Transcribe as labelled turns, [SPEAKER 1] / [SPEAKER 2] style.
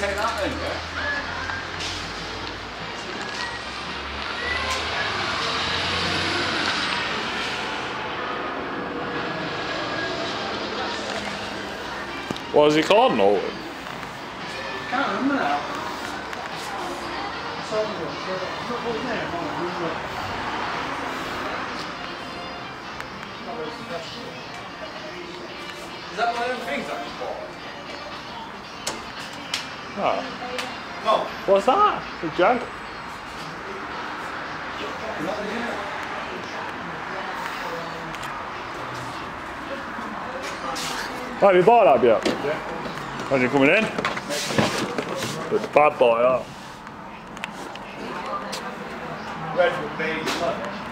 [SPEAKER 1] take that then, yeah?
[SPEAKER 2] What is he called, Nolan?
[SPEAKER 3] Can't remember now. Let's have a look. Look what his name on it, who's it? That was the best one.
[SPEAKER 1] Is that one of them things that you bought?
[SPEAKER 2] Oh.
[SPEAKER 1] No.
[SPEAKER 2] What's that? The jug?
[SPEAKER 1] Is that the unit?
[SPEAKER 2] Have you bought that yet?
[SPEAKER 1] Yeah.
[SPEAKER 2] He coming in? It's bad boy.
[SPEAKER 1] Redwood Bailey.